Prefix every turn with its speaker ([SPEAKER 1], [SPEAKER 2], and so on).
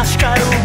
[SPEAKER 1] ash go